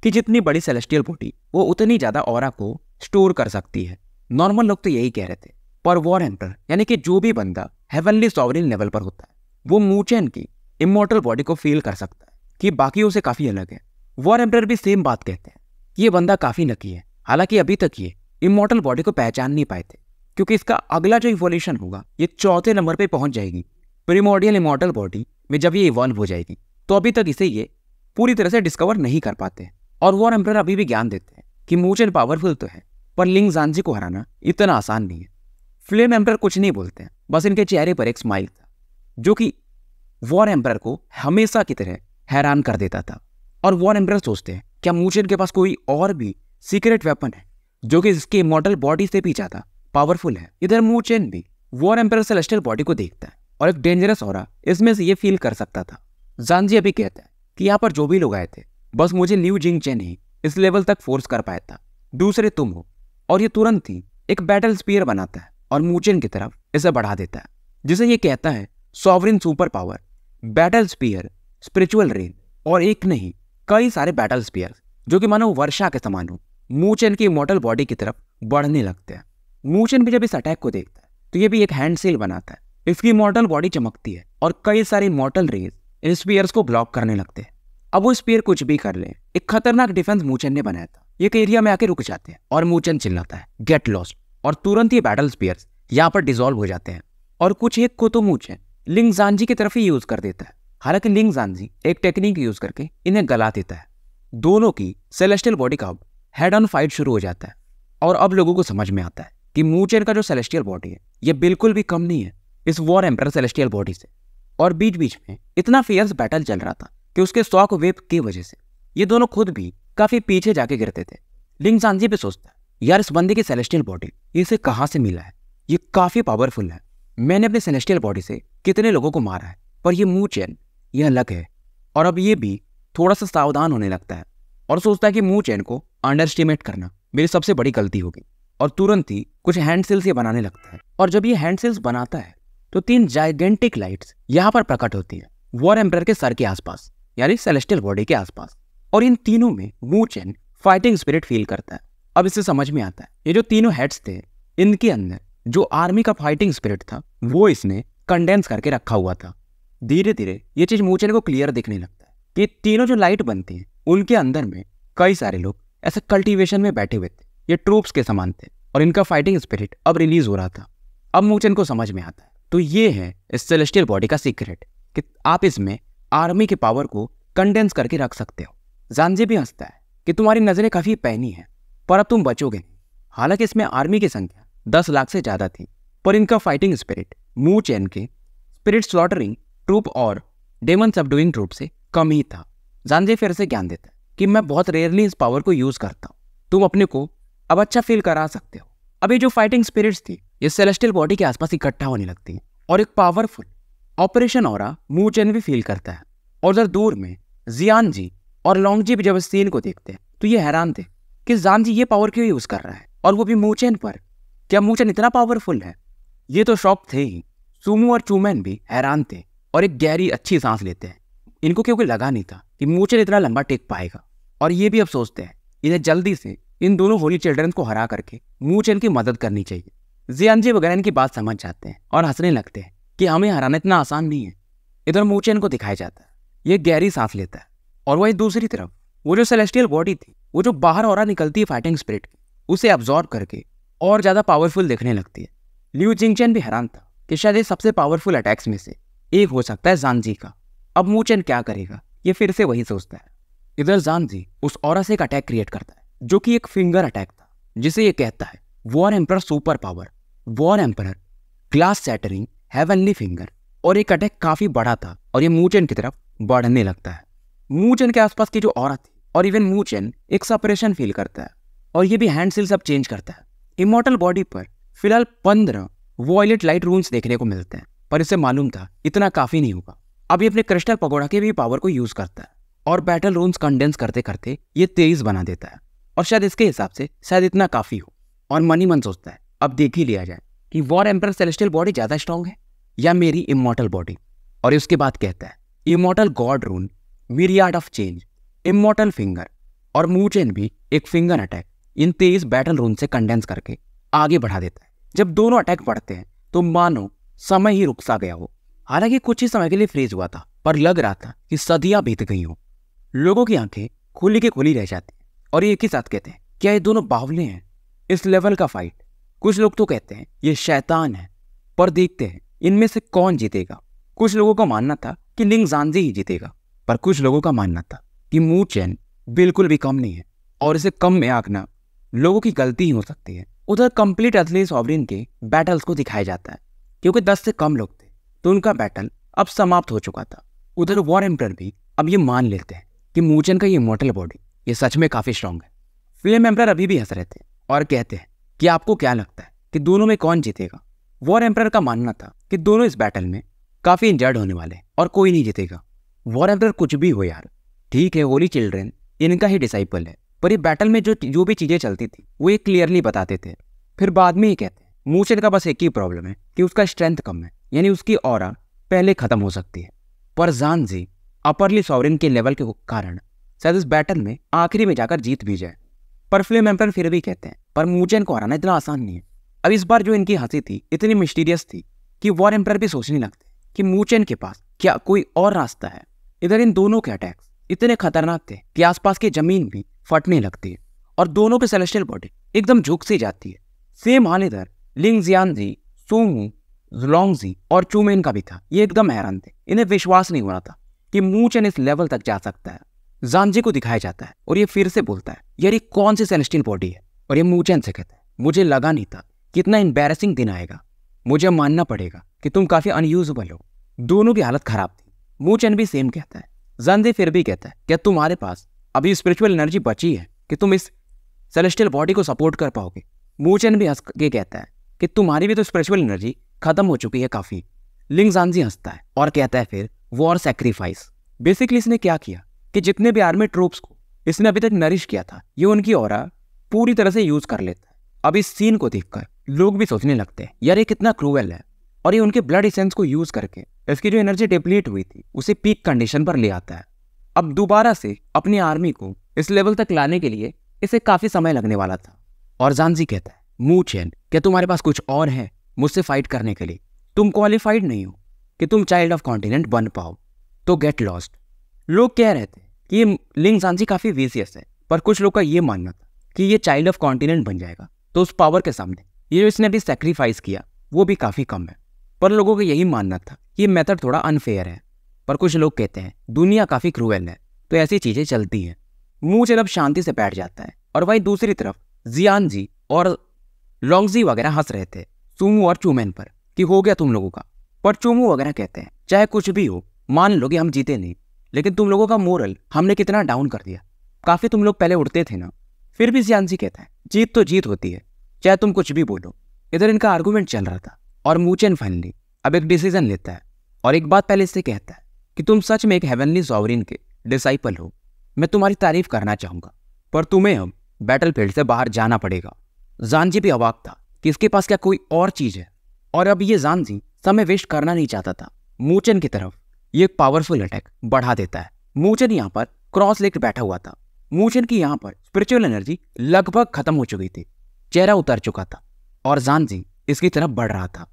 कि जितनी बड़ी सेलेस्टियल बॉडी वो उतनी ज़्यादा और को स्टोर कर सकती है। नॉर्मल लोग तो यही कह रहे थे, पर वॉर एम्पर यानी कि जो भी बंदा हेवनली सॉवरिन लेवल पर होता है, वो मूचैन की इमोटल बॉडी को फील कर सकता है, कि बाकियों से काफ़ी अलग है। वॉर एम्पर भी सेम बात कहते हैं, ये बंदा काफ़ी नकी है। हालाँकि अभी तक ये इमोटल बॉडी को पहचान नहीं पाए थे, क्योंकि इसका अगला जो इवोल्यूशन होगा, ये चौथे नंबर पे पहुँच जाएगी। प्रीमोडियल इमोटल बॉडी में जब ये इवॉल्व हो जाएगी तो अभी तक इसे ये पूरी तरह से डिस्कवर नहीं कर पाते और वॉर एम्पर अभी भी ज्ञान देते हैं कि मूचन पावरफुल तो है, पर लिंग जानजी को हराना इतना आसान नहीं है। फ्लेम एम्पर कुछ नहीं बोलते हैं, बस इनके चेहरे पर एक स्माइल था, जो कि वॉर एम्पर को हमेशा की तरह हैरान कर देता था। और वॉर एम्पर सोचते हैं, क्या मूचन के पास कोई और भी सीक्रेट वेपन है, जो कि इसके मॉडल बॉडी से भी ज़्यादा पावरफुल है? इधर मूचेन भी वॉर एम्पर सेलेस्टियल बॉडी को देखता है। और एक डेंजरस हो इसमें से ये फील कर सकता था। जानजी अभी कहता है कि यहाँ पर जो भी लोग आए थे, बस मुझे न्यू जिंग चेन ही इस लेवल तक फोर्स कर पाया था। दूसरे तुम हो, और ये तुरंत ही एक बैटल स्पीयर बनाता है और मूचेन की तरफ़ इसे बढ़ा देता है, जिसे ये कहता है sovereign super power battle spear spiritual reign और एक नहीं, कई सारे बैटल स्पीयर जो कि मानो वर्षा के समान हो मूचेन की मॉडल बॉडी की तरफ़ बढ़ने लगते हैं। मूचेन भी जब इस अटैक को देखता है तो ये भी एक हैंड सेल बनाता है। इसकी मॉडल बॉडी चमकती है और कई सारे मॉडल रेज इन स्पीयर्स को ब्लॉक करने लगते हैं। अब वो स्पीयर कुछ भी कर ले, एक खतरनाक डिफेंस मूचन ने बनाया था। एक एरिया में आके रुक जाते हैं और मूचन चिल्लाता है गेट लॉस्ट और तुरंत ही बैटल स्पीयर्स यहाँ पर डिजोल्व हो जाते हैं। और कुछ एक को तो मूचन लिंग जानजी की तरफ़ ही यूज़ कर देता है। हालाँकि लिंग जानजी एक टेक्निक यूज़ करके इन्हें गला देता है। दोनों की सेलेस्टियल बॉडी का हेड ऑन फाइट शुरू हो जाता है। और अब लोगों को समझ में आता है कि मूचेन का जो सेलेस्टियल बॉडी है, ये बिल्कुल भी कम नहीं है। इस वॉर एम्पर सेलेस्टियल बॉडी से। और बीच बीच में इतना फियर्स बैटल चल रहा था कि उसके स्टॉक वेब की वजह से ये दोनों खुद भी काफ़ी पीछे जाके गिरते थे। लिंग सांजी पे सोचता, यार, इस बंदे की सेलेस्टियल बॉडी इसे कहाँ से मिला है? ये काफ़ी पावरफुल है। मैंने अपने सेलेस्टियल बॉडी से कितने लोगों को मारा है? पर ये मूव चैन ये अलग है। और अब ये भी थोड़ा सा सावधान होने लगता है और सोचता है कि मूव चैन को अंडर एस्टिमेट करना मेरी सबसे बड़ी गलती होगी। और तुरंत ही कुछ हैंड सेल्स ये बनाने लगता है। और जब ये हैंड सेल्स बनाता है तो तीन जाइगेंटिक लाइट्स यहाँ पर प्रकट होती है वॉर एम्पर के सर के आसपास, यानी सेलेस्टियल बॉडी के आसपास। और इन तीनों में Muchen fighting spirit feel करता है। अब इसे समझ में आता है, ये जो तीनों हेड्स थे, इनके अंदर जो आर्मी का फाइटिंग स्पिरिट था, वो इसने कंडेंस करके रखा हुआ था। धीरे धीरे ये चीज़ मूचन को क्लियर दिखने लगता है कि तीनों जो लाइट बनती हैं, उनके अंदर में कई सारे लोग ऐसे कल्टीवेशन में बैठे हुए थे। ये ट्रूप्स के समान थे और इनका फाइटिंग स्पिरिट अब रिलीज़ हो रहा था। अब मूचन को समझ में आता है तो ये है इस सेलेस्टियल बॉडी का सीक्रेट कि आप इसमें आर्मी के पावर को कंडेंस करके रख सकते हो। जानजे भी हंसता है कि तुम्हारी नज़रें काफ़ी पैनी हैं, पर अब तुम बचोगे हालाँकि इसमें आर्मी की संख्या दस लाख से ज़्यादा थी, पर इनका फाइटिंग स्पिरिट मू चैन के स्पिरिट स्लॉटरिंग ट्रूप और डेमन सबडुइंग ट्रूप से कम ही था। जानजे फिर से ज्ञान देता है कि मैं बहुत रेयरली इस पावर को यूज़ करता हूँ। तुम अपने को अब अच्छा फील करा सकते हो। अभी जो फाइटिंग स्पिरिट्स थी ये सेलेस्टियल बॉडी के आसपास इकट्ठा होने लगती हैं और एक पावरफुल ऑपरेशन और मू चैन भी फील करता है। और उधर दूर में जियान जी और लॉन्ग जी भी जब इस सीन को देखते हैं तो ये हैरान थे कि जान जी ये पावर क्यों यूज़ कर रहा है? और वो भी मूचैन पर। क्या मूचैन इतना पावरफुल है? ये तो शौक थे ही। सुमू और चूमैन भी हैरान थे और एक गहरी अच्छी सांस लेते हैं। इनको क्योंकि लगा नहीं था कि मूचैन इतना लंबा टेक पाएगा। और ये भी अब सोचते हैं, इन्हें जल्दी से इन दोनों होली चिल्ड्रन को हरा करके मूचैन की मदद करनी चाहिए। जियानजी वगैरह इनकी बात समझ जाते हैं और हंसने लगते हैं कि हमें हराना इतना आसान नहीं है। इधर मूचैन को दिखाया जाता है। ये गहरी सांस लेता है। और वही दूसरी तरफ़, वो जो सेलेस्टियल बॉडी थी, वो जो बाहर और निकलती है फाइटिंग स्पिरिट की, उसे अब्जॉर्ब करके और ज़्यादा पावरफुल दिखने लगती है। लिू जिंगचैन भी हैरान था कि शायद ये सबसे पावरफुल अटैक्स में से एक हो सकता है जानजी का। अब मूचैन क्या करेगा? ये फिर से वही सोचता है। इधर जानजी उस और से एक अटैक क्रिएट करता है, जो कि एक फिंगर अटैक था, जिसे ये कहता है war emperor super power war emperor glass shattering heavenly finger और एक अटैक काफ़ी बड़ा था, और ये मूचैन की तरफ़ बढ़ने लगता है। मूचैन के आसपास की जो औरत थी, और इवन मूचैन एक सपरेशन फील करता है, और ये भी हैंड सिल सब चेंज करता है। इमोटल बॉडी पर फ़िलहाल पंद्रह वॉयलेट लाइट रून्स देखने को मिलते हैं, पर इसे मालूम था इतना काफ़ी नहीं होगा। अभी अपने क्रिस्टल पकौड़ा के भी पावर को यूज़ करता है, और बैटल रून्स कंडेंस करते करते ये तेईस बना देता है, और शायद इसके हिसाब से शायद इतना काफ़ी हो। और मनी मन सोचता है, अब देख ही लिया जाए कि वॉर एम्पर सेलेस्टियल बॉडी ज़्यादा स्ट्रांग है या मेरी इमोटल बॉडी और उसके बाद कहता है immortal god rune myriad of change immortal finger और मूचेन भी एक फिंगर अटैक इन तेईस बैटल रून से कंडेंस करके आगे बढ़ा देता है। जब दोनों अटैक बढ़ते हैं तो मानो समय ही रुक सा गया हो। हालाँकि कुछ ही समय के लिए फ्रीज हुआ था, पर लग रहा था कि सदियाँ बीत गई हो। लोगों की आँखें खुली के खुली रह जाती और एक ही साथ कहते हैं, क्या ये दोनों बावले हैं? इस लेवल का फाइट कुछ लोग तो कहते हैं, ये शैतान है। पर देखते हैं, इनमें से कौन जीतेगा? कुछ लोगों का मानना था कि लिंग जानजी ही जीतेगा, पर कुछ लोगों का मानना था कि मू चैन बिल्कुल भी कम नहीं है, और इसे कम में आंकना लोगों की गलती ही हो सकती है। उधर कंप्लीट एथलीट सॉवरिन के बैटल्स को दिखाया जाता है, क्योंकि दस से कम लोग थे तो उनका बैटल अब समाप्त हो चुका था। उधर वॉर एम्पर भी अब ये मान लेते हैं कि मूचन का ये मोटल बॉडी ये सच में काफ़ी स्ट्रांग है। फ़िल्म एम्पर अभी भी हंस रहे थे। और कहते हैं कि आपको क्या लगता है कि दोनों में कौन जीतेगा? वॉर एम्पर का मानना था कि दोनों इस बैटल में काफ़ी इंजर्ड होने वाले हैं और कोई नहीं जीतेगा। वॉर एम्पर कुछ भी हो यार। ठीक है होली चिल्ड्रेन इनका ही डिसाइपल है, पर ये बैटल में जो जो भी चीज़ें चलती थी, वो ये क्लियरली बताते थे। फिर बाद में ही कहते हैं मूचर का बस एक ही प्रॉब्लम है कि उसका स्ट्रेंथ कम है, यानी उसकी और पहले खत्म हो सकती है। पर जान जी अपरली सॉवरिन के लेवल के कारण, शायद इस बैटल में आखिरी में जाकर जीत भी जाए। पर फ़िल्म एम्पर फिर भी कहते हैं पर मूचैन को हराना इतना आसान नहीं है। अब इस बार जो इनकी हँसी थी, इतनी मिस्टीरियस थी कि वॉर एम्पर भी सोचने लगते कि मूचैन के पास क्या कोई और रास्ता है। इधर इन दोनों के अटैक्स इतने खतरनाक थे कि आसपास की ज़मीन भी फटने लगती है और दोनों के सेलेस्टियल बॉडी एकदम झुक सी जाती है। सेम हाल इधर लिंग जियानजी सोमू जुलोंगजी और चूमेन का भी था। ये एकदम हैरान थे। इन्हें विश्वास नहीं हो रहा था कि मूचन इस लेवल तक जा सकता है। जानजी को दिखाया जाता है और ये फिर से बोलता है, यार ये कौन सी सेलेस्टियल बॉडी है? और ये मूचन से कहता है। मुझे लगा नहीं था कितना इम्बेरसिंग दिन आएगा। मुझे मानना पड़ेगा कि तुम काफ़ी अनयूजबल हो। दोनों की हालत खराब थी। मूचन भी सेम कहता है। जानजी फिर भी कहता है, क्या तुम्हारे पास अभी स्पिरिचुअल एनर्जी बची है कि तुम इस सेलेस्टियल बॉडी को सपोर्ट कर पाओगे? मूचन भी हंस के कहता है कि तुम्हारी भी तो स्पिरिचुअल एनर्जी खत्म हो चुकी है काफ़ी। लिंग जानजी हंसता है और कहता है फिर वॉर सेक्रीफाइस बेसिकली इसने क्या किया कि जितने भी आर्मी ट्रूप्स को इसने अभी तक नरिश किया था, ये उनकी और पूरी तरह से यूज़ कर लेता है। अब इस सीन को देखकर लोग भी सोचने लगते हैं, यार, ये कितना क्रूवल है। और ये उनके ब्लड इसेंस को यूज़ करके इसकी जो एनर्जी डिप्लीट हुई थी, उसे पीक कंडीशन पर ले आता है। अब दोबारा से अपनी आर्मी को इस लेवल तक लाने के लिए इसे काफ़ी समय लगने वाला था। और जानजी कहता है, मू चैन, क्या तुम्हारे पास कुछ और है मुझसे फाइट करने के लिए? तुम क्वालिफाइड नहीं हो कि तुम चाइल्ड ऑफ़ कॉन्टिनेंट बन पाओ। तो गेट लॉस्ट लोग कह रहे थे कि ये लिंग जानजी काफ़ी वेसियस है, पर कुछ लोग का ये मानना था। कि ये चाइल्ड ऑफ़ कॉन्टिनेंट बन जाएगा तो उस पावर के सामने। ये जो इसने अभी सेक्रीफाइस किया, वो भी काफ़ी कम है। पर लोगों का यही मानना था कि ये मेथड थोड़ा अनफेयर है। पर कुछ लोग कहते हैं, दुनिया काफ़ी क्रूएल है तो ऐसी चीज़ें चलती हैं। मुँह अब शांति से बैठ जाता है, और वहीं दूसरी तरफ़ जियान जी और लॉन्गजी वगैरह हंस रहे थे चूमू और चूमैन पर, कि हो गया तुम लोगों का। पर चूमू वगैरह कहते हैं, चाहे कुछ भी हो, मान लो कि हम जीते नहीं, लेकिन तुम लोगों का मोरल हमने कितना डाउन कर दिया। काफ़ी तुम लोग पहले उठते थे ना। फिर भी जी कहता है, जीत तो जीत होती है, चाहे तुम कुछ भी बोलो। इधर इनका आर्गूमेंट चल रहा था और मूचेन फाइनली अब एक डिसीज़न लेता है और एक बात पहले इससे कहता है कि तुम सच में एक हेवनली सॉवरिन के डिसाइपल हो। मैं तुम्हारी तारीफ़ करना चाहूँगा, पर तुम्हें अब बैटल फ़ील्ड से बाहर जाना पड़ेगा। जानजी भी अवाक था कि इसके पास क्या कोई और चीज़ है और अब ये जानजी समय वेस्ट करना नहीं चाहता था। मूचन की तरफ़ ये पावरफुल अटैक बढ़ा देता है। मूचन यहाँ पर क्रॉस लेकर बैठा हुआ था। मूचन की यहाँ पर स्पिरिचुअल एनर्जी लगभग खत्म हो चुकी थी। चेहरा उतर चुका था और जानजी इसकी तरफ़ बढ़ रहा था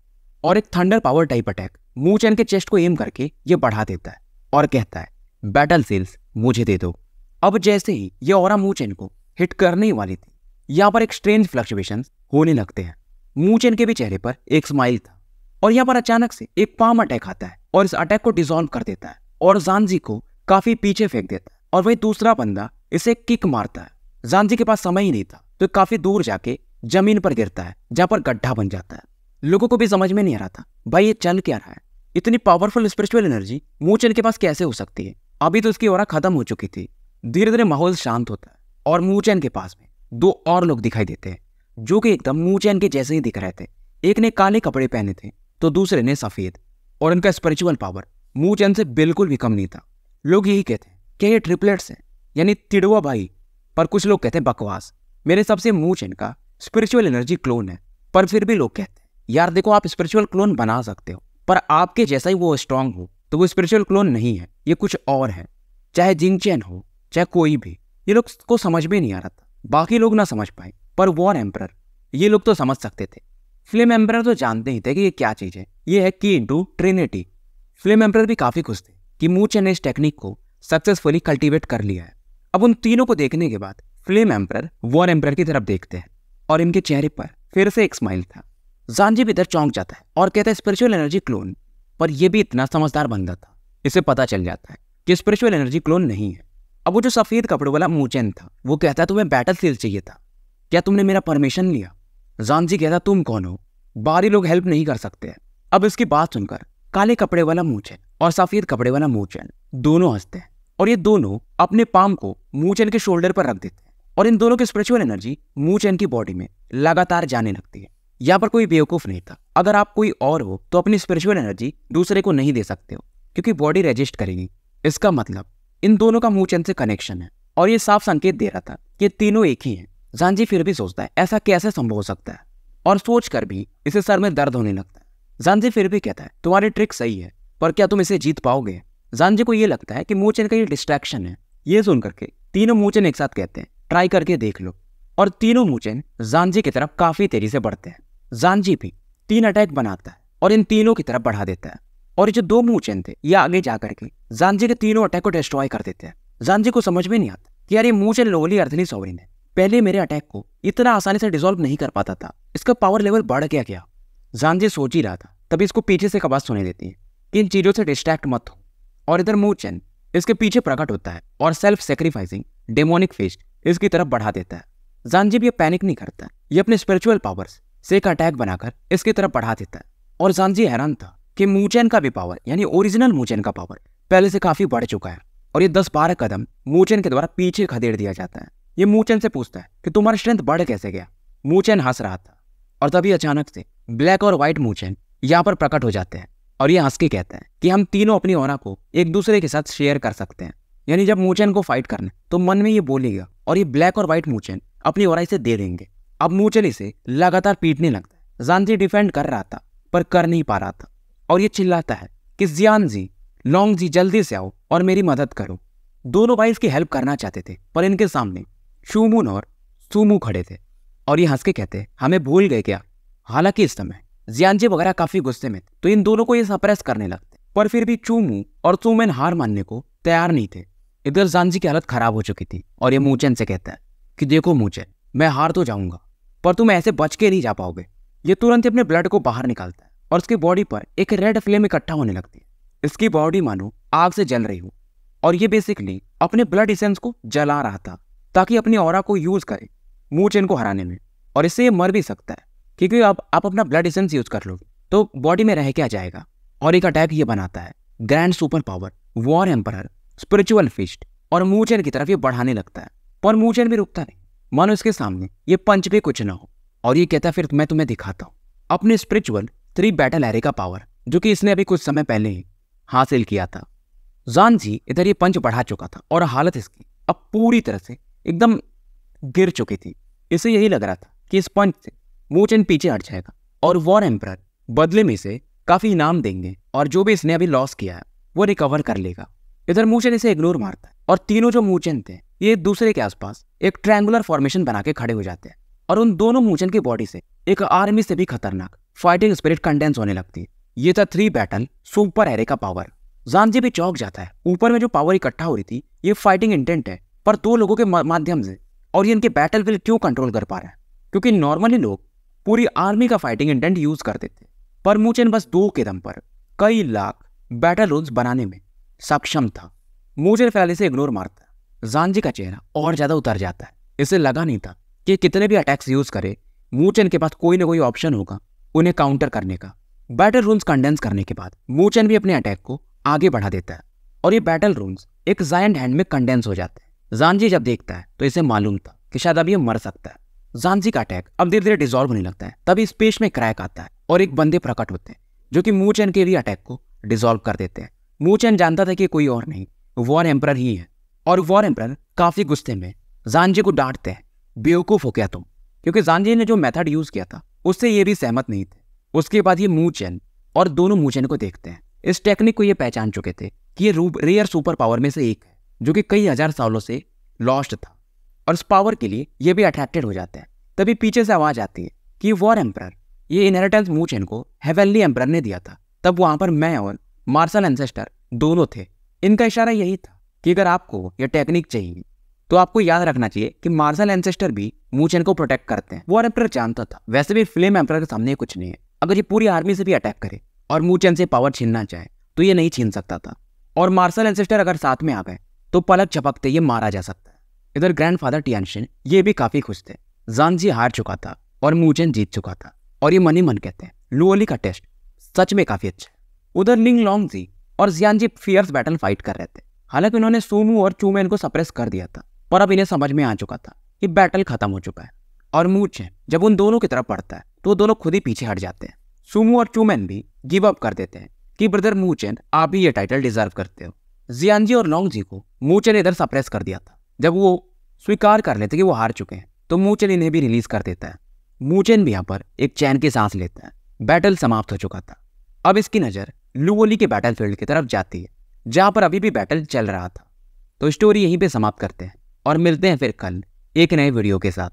और एक thunder power type attack Muchen के चेस्ट को एम करके ये बढ़ा देता है और कहता है बैटल सेल्स मुझे दे दो। अब जैसे ही ये और मूचन को हिट करने ही वाली थी, यहाँ पर एक स्ट्रेंज फ्लक्चुएशन होने लगते हैं। मूचन के भी चेहरे पर एक स्माइल था और यहाँ पर अचानक से एक पाम अटैक आता है और इस अटैक को डिजोल्व कर देता है और जानजी को काफ़ी पीछे फेंक देता है और वही दूसरा बंदा इसे किक मारता है। जानजी के पास समय ही नहीं था तो काफ़ी दूर जाके ज़मीन पर गिरता है, जहाँ पर गड्ढा बन जाता है। लोगों को भी समझ में नहीं आ रहा था, भाई ये चल क्या रहा है? इतनी पावरफुल स्पिरिचुअल एनर्जी मूचन के पास कैसे हो सकती है? अभी तो उसकी ओरा खत्म हो चुकी थी। धीरे धीरे माहौल शांत होता है और मूचैन के पास में दो और लोग दिखाई देते हैं, जो कि एकदम मूचैन के जैसे ही दिख रहे थे। एक ने काले कपड़े पहने थे तो दूसरे ने सफ़ेद और उनका स्पिरिचुअल पावर मूचैन से बिल्कुल भी कम नहीं था। लोग यही कहते हैं कि ये ट्रिपलेट्स हैं। यानी तिड़ुआ भाई पर कुछ लोग कहते हैं बकवास। मेरे सबसे मूचैन का स्पिरिचुअल एनर्जी क्लोन है, पर फिर भी लोग कहते हैं, यार देखो आप स्पिरिचुअल क्लोन बना सकते हो, पर आपके जैसा ही वो स्ट्रांग हो तो वो स्पिरिचुअल क्लोन नहीं है, ये कुछ और है, चाहे जिंगचैन हो, चाहे कोई भी, ये लोग को समझ में नहीं आ रहा था, बाकी लोग ना समझ पाए, पर वॉर एम्पर ये लोग तो समझ सकते थे। फ़िल्म एम्पर तो जानते ही थे कि ये क्या चीज़ है, ये है की इंटू ट्रिनिटी फ़िल्म एम्पर भी काफ़ी खुश थे कि मूच ने इस टेक्निक को सक्सेसफुली कल्टीवेट कर लिया है। अब उन तीनों को देखने के बाद फ़िल्म एम्पर, वॉर एम्पर की तरफ़ देखते हैं और इनके चेहरे पर फिर से एक स्माइल था। जानजी भी इधर चौंक जाता है और कहता है स्पिरिचुअल एनर्जी क्लोन पर यह भी इतना समझदार बंदा था, इसे पता चल जाता है कि स्पिरिचुअल एनर्जी क्लोन नहीं है। अब वो जो सफ़ेद कपड़ों वाला मूचैन था, वो कहता है, तुम्हें बैटल सील चाहिए था। क्या तुमने मेरा परमिशन लिया? जानजी कहता तुम कौन हो? बाहरी लोग हेल्प नहीं कर सकते अब इसकी बात सुनकर काले कपड़े वाला मूचैन और सफ़ेद कपड़े वाला मूचैन दोनों हँसते हैं। और ये दोनों अपने पाम को मूचैन के शोल्डर पर रख देते हैं। और इन दोनों की स्पिरिचुअल एनर्जी मूचैन की बॉडी में लगातार जाने लगती है। यहाँ पर कोई बेवकूफ़ नहीं था। अगर आप कोई और हो तो अपनी स्पिरिचुअल एनर्जी दूसरे को नहीं दे सकते हो, क्योंकि बॉडी रजिस्ट करेगी। इसका मतलब इन दोनों का मुँह से कनेक्शन है। और ये साफ़ संकेत दे रहा था कि तीनों एक ही हैं। जानजी फिर भी सोचता है, ऐसा कैसे संभव हो सकता है? और सोच कर भी इसे सर में दर्द होने लगता है। जानजी फिर भी कहता है, तुम्हारी ट्रिक सही है, पर क्या तुम इसे जीत पाओगे? जानजी को ये लगता है कि मूचन का ये डिस्ट्रैक्शन है। ये सुन करके तीनों मूचन एक साथ कहते हैं ट्राई करके देख लो। और तीनों मूचन जानजी की तरफ़ काफ़ी तेज़ी से बढ़ते हैं। जानजी भी तीन अटैक बनाता है और इन तीनों की तरफ़ बढ़ा देता है। और ये जो दो मूचन थे, ये आगे जाकर के जानजी के तीनों अटैक को डिस्ट्रॉय कर देते हैं। जानजी को समझ में नहीं आता कि यार ये मूचन लोली अर्थली सॉवरिन है। पहले मेरे अटैक को इतना आसानी से डिजोल्व नहीं कर पाता था। इसका पावर लेवल बढ़ गया क्या जानजी सोच ही रहा था, तभी इसको पीछे से आवाज़ सुने देती है कि इन चीज़ों से डिस्ट्रैक्ट मत हो। और इधर मूचन इसके पीछे प्रकट होता है और सेल्फ सेक्रीफाइसिंग डेमोनिक फेस्ट इसकी तरफ़ बढ़ा देता है। जानजी भी ये पैनिक नहीं करता, ये अपने स्पिरिचुअल पावर्स से एक अटैक बनाकर इसकी तरफ़ बढ़ा देता है। और जानजी हैरान था कि मूचैन का भी पावर यानी ओरिजिनल मूचैन का पावर पहले से काफ़ी बढ़ चुका है और ये दस बारह कदम मूचैन के द्वारा पीछे खदेड़ दिया जाता है। ये मूचैन से पूछता है कि तुम्हारा स्ट्रेंथ बढ़ कैसे गया? मूचैन हंस रहा था और तभी अचानक से ब्लैक और व्हाइट मूचैन यहाँ पर प्रकट हो जाते हैं। और ये हंस के कहते हैं कि हम तीनों अपनी ओरा को एक दूसरे के साथ शेयर कर सकते हैं। यानी जब मूचैन को फाइट करने तो मन में ये बोलेगा और ये ब्लैक और व्हाइट मूचैन अपनी ओरा इसे दे देंगे। अब मूचैन इसे लगातार पीटने लगता है। जानती डिफेंड कर रहा था, पर कर नहीं पा रहा था। और ये चिल्लाता है कि जियान जी लॉन्ग जी जल्दी से आओ और मेरी मदद करो। दोनों भाई इसकी हेल्प करना चाहते थे, पर इनके सामने शूमुन और सुमू खड़े थे। और ये हंस के कहते हमें भूल गए क्या? हालाँकि इस समय जियानजी वगैरह काफ़ी गुस्से में थे तो इन दोनों को ये सप्रेस करने लगते पर फिर भी चूमू और सुमेन हार मानने को तैयार नहीं थे। इधर जानजी की हालत खराब हो चुकी थी और ये मूचन से कहता है कि, देखो मूचन, मैं हार तो जाऊँगा, पर तुम ऐसे बच के नहीं जा पाओगे। ये तुरंत ही अपने ब्लड को बाहर निकालता है और उसकी बॉडी पर एक रेड फ्लेम इकट्ठा होने लगती है। इसकी बॉडी, मानो, आग से जल रही हो। और ये बेसिकली अपने ब्लड इसेंस को जला रहा था, ताकि अपनी और को यूज़ करे मूव चेन को हराने में। और इससे ये मर भी सकता है। क्योंकि अब आप अपना ब्लड इसेंस यूज़ कर लोगे तो बॉडी में रह क्या जाएगा? और एक अटैक ये बनाता है। Grand super power war emperor spiritual fist और मूचेन की तरफ़ ये बढ़ाने लगता है। पर मूचेन भी रुकता नहीं। मानो इसके सामने ये पंच भी कुछ ना हो। और ये कहता फिर मैं तुम्हें दिखाता हूँ। अपने स्पिरिचुअल थ्री बैटल एरे का पावर जो कि इसने अभी कुछ समय पहले ही हासिल किया था। जान जी इधर ये पंच बढ़ा चुका था और हालत इसकी अब पूरी तरह से एकदम गिर चुकी थी। इसे यही लग रहा था कि इस पंच से मूचेन पीछे हट जाएगा और वॉर एम्पर बदले में से काफ़ी इनाम देंगे और जो भी इसने अभी लॉस किया है, वो रिकवर कर लेगा। इधर मूचन इसे इग्नोर मारता है और तीनों जो मूचन थे, ये एक दूसरे के आसपास एक ट्रायंगुलर फॉर्मेशन बना के खड़े हो जाते हैं और उन दोनों मूचन की बॉडी से एक आर्मी से भी खतरनाक फाइटिंग स्पिरिट कंडेंस होने लगती है। ये था थ्री बैटल सुपर एरे का पावर जानजी भी चौक जाता है। ऊपर में जो पावर इकट्ठा हो रही थी, ये फाइटिंग इंटेंट है, पर दो लोगों के माध्यम से और ये इनके बैटल फ़ील्ड क्यों कंट्रोल कर पा रहे हैं? क्योंकि नॉर्मली लोग पूरी आर्मी का फाइटिंग इंटेंट यूज़ करते थे। पर मूचन बस दो के दम पर, कई लाख बैटल रूल्स बनाने में सक्षम था। मूचन फ़िलहाल इसे इग्नोर मारता जानजी का चेहरा और ज़्यादा उतर जाता है। इसे लगा नहीं था कि कितने भी अटैक्स यूज़ करे, मूचन के पास कोई ना कोई ऑप्शन होगा उन्हें काउंटर करने का। बैटल रूम्स कंडेंस करने के बाद मूचन भी अपने अटैक को आगे बढ़ा देता है और ये बैटल रूम्स एक जायंट हैंड में कंडेंस हो जाते हैं। जानजी जब देखता है तो इसे मालूम था कि शायद अब ये मर सकता है। जानजी का अटैक अब धीरे धीरे डिजॉल्व होने लगता है। तभी स्पेस में क्रैक आता है और एक बंदे प्रकट होते हैं, जो कि मूचैन के लिए अटैक को डिजोल्व कर देते हैं। मूचैन जानता था कि कोई और नहीं वॉर एम्पर ही है। और वॉर एम्पर काफ़ी गुस्से में जानजी को डांटते हैं, बेवकूफ़ हो गया तुम? क्योंकि जानजी ने जो मेथड यूज़ किया था, उससे ये भी सहमत नहीं थे। उसके बाद ये मूचैन और दोनों मूचैन को देखते हैं। इस टेक्निक को ये पहचान चुके थे कि ये रेयर सुपर पावर में से एक है, जो कि कई हज़ार सालों से लॉस्ट था। और इस पावर के लिए ये भी अट्रैक्टेड हो जाते हैं। तभी पीछे से आवाज़ आती है कि वॉर एम्पर ये इनहेरिटेंस मूचेन को हेवेनली एम्पर ने दिया था। तब वहाँ पर मैं और मार्शल एंसेस्टर दोनों थे। इनका इशारा यही था कि अगर आपको यह टेक्निक चाहिए तो आपको याद रखना चाहिए कि मार्शल एंसेस्टर भी मूचेन को प्रोटेक्ट करते हैं। वॉर एम्पर जानता था। वैसे भी फ्लेम एम्पर के सामने कुछ नहीं है। अगर ये पूरी आर्मी से भी अटैक करे और मूचेन से पावर छीनना चाहे तो ये नहीं छीन सकता था। और मार्शल एंसेस्टर अगर साथ में आ गए तो पलक चपकते ये मारा जा सकता इधर ग्रैंडफादर टियानशिन ये भी काफ़ी खुश थे। जानजी हार चुका था और मूचेन जीत चुका था और ये मनी मन कहते हैं। लुओली का टेस्ट सच में काफ़ी अच्छा है। उधर लिंग लॉन्ग जी और जियानजी फियर्स बैटल फाइट कर रहे थे। हालाँकि उन्होंने सोमू और चूमैन को सप्रेस कर दिया था, पर अब इन्हें समझ में आ चुका था कि बैटल खत्म हो चुका है। और मूर्चे जब उन दोनों की तरफ़ पड़ता है तो दोनों खुद ही पीछे हट जाते हैं। सुमू और चूमैन भी गिव अप कर देते हैं कि, ब्रदर मूचेन आप ही ये टाइटल डिजर्व करते हो। जियानजी और लॉन्ग जी को मूचेन इधर सप्रेस कर दिया था। जब वो स्वीकार कर लेते कि वो हार चुके हैं तो मूचन इन्हें भी रिलीज़ कर देता है। मूचन भी यहाँ पर एक चैन की सांस लेता है। बैटल समाप्त हो चुका था। अब इसकी नज़र लुवोली के बैटल फ़ील्ड की तरफ़ जाती है, जहाँ पर अभी भी बैटल चल रहा था। तो स्टोरी यहीं पर समाप्त करते हैं और मिलते हैं फिर कल एक नए वीडियो के साथ।